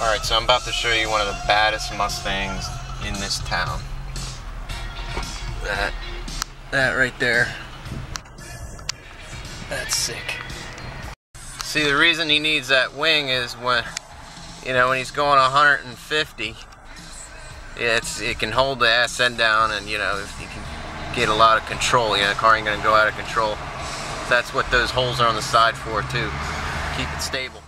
Alright, so I'm about to show you one of the baddest Mustangs in this town. That, that right there. That's sick. See, the reason he needs that wing is when, you know, when he's going 150, it's it can hold the ass end down and, you know, you can get a lot of control. You know, the car ain't gonna go out of control. That's what those holes are on the side for, too. Keep it stable.